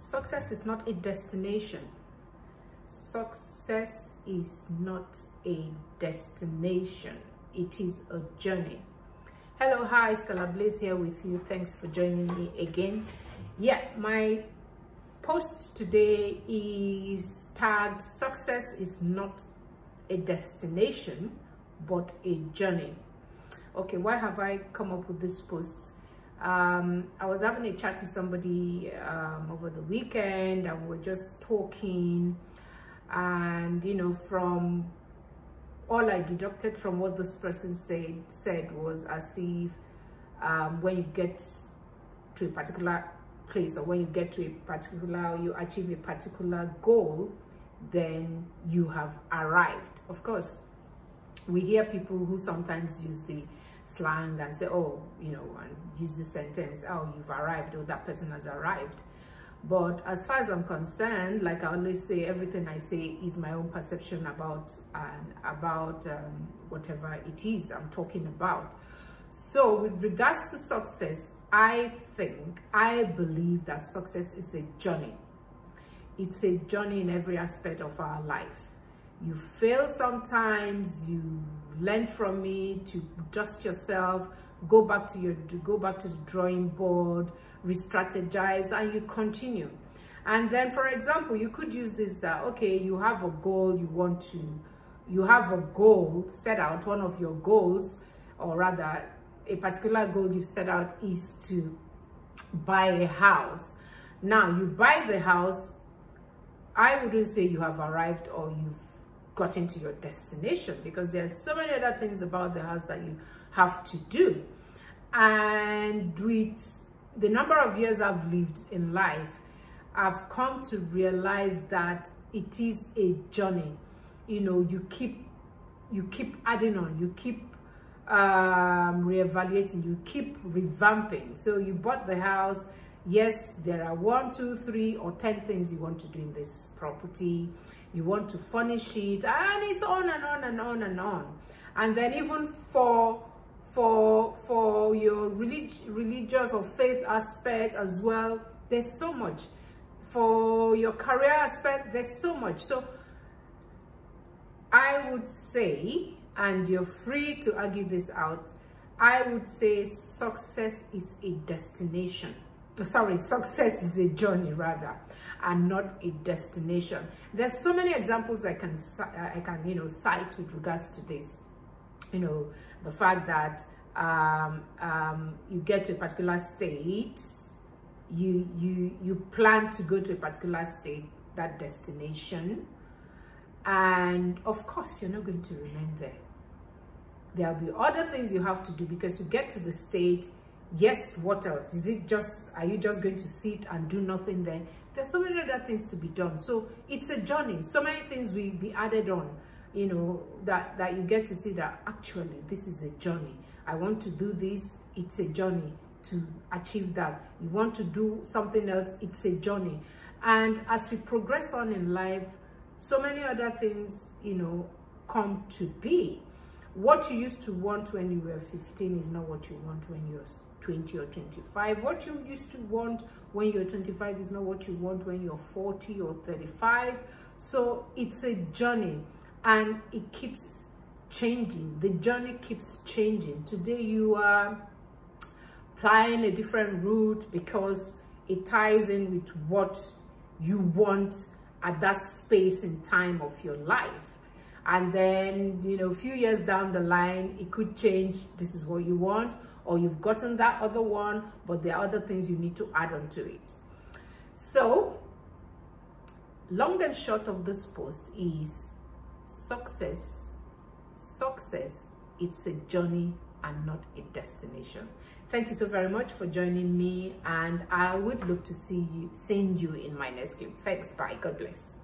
success is not a destination. Success is not a destination. It is a journey. Hello hi Stella Blaize here with you. Thanks for joining me again. Yeah my post today is tagged success is not a destination but a journey. Okay why have i come up with this post um, i was having a chat with somebody um, over the weekend and we are just talking and you know from all i deducted from what this person said said was as if um, when you get to a particular place or when you get to a particular you achieve a particular goal then you have arrived. Of course we hear people who sometimes use the slang and say oh you know and use the sentence oh you've arrived or that person has arrived. But as far as i'm concerned like i always say everything i say is my own perception about and about um, whatever it is i'm talking about. So with regards to success i think i believe that success is a journey. It's a journey in every aspect of our life you fail sometimes you learn from it to dust yourself go back to your go back to the drawing board re-strategize and you continue. And then for example you could use this that okay you have a goal you want to you have a goal set out one of your goals or rather a particular goal you've set out is to buy a house. Now you buy the house i wouldn't say you have arrived or you've gotten to your destination because there are so many other things about the house that you have to do and with the number of years I've lived in life, I've come to realize that it is a journey. You know, you keep you keep adding on, you keep um, reevaluating, you keep revamping. So you bought the house. Yes, there are one, two, three, or ten things you want to do in this property. You want to furnish it, and it's on and on and on and on. And then even for for for your relig religious or faith aspect as well there's so much for your career aspect there's so much so i would say and you're free to argue this out i would say success is a destination sorry success is a journey rather and not a destination there's so many examples i can i can you know cite with regards to this you know the fact that um, um, you get to a particular state, you, you, you plan to go to a particular state, that destination, and of course, you're not going to remain there. There'll be other things you have to do because you get to the state, yes, what else? Is it just, are you just going to sit and do nothing there? There's so many other things to be done. So it's a journey. So many things will be added on you know that that you get to see that actually this is a journey i want to do this it's a journey to achieve that you want to do something else it's a journey and as we progress on in life so many other things you know come to be what you used to want when you were 15 is not what you want when you're 20 or 25 what you used to want when you're 25 is not what you want when you're 40 or 35 so it's a journey and it keeps changing. The journey keeps changing. Today you are plying a different route because it ties in with what you want at that space and time of your life. And then you know a few years down the line it could change. This is what you want or you've gotten that other one but there are other things you need to add on to it. So long and short of this post is success success it's a journey and not a destination. Thank you so very much for joining me and i would look to see you seeing you in my next clip thanks bye. God bless